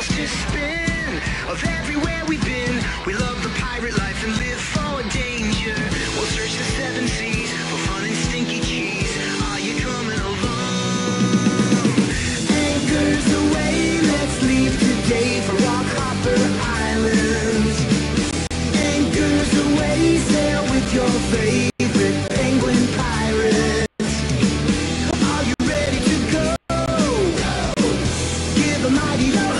wheels to spin. Of everywhere we've been We love the pirate life and live for danger. We'll search the seven seas For fun and stinky cheese. Are you coming along? Anchors away, let's leave today For Island Anchors away, sail with your mighty love.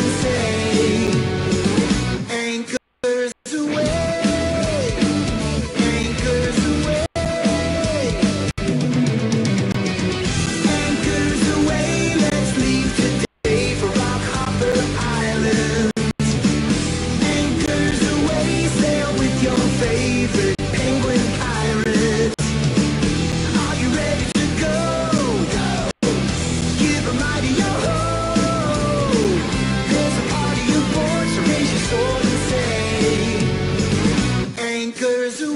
Girls.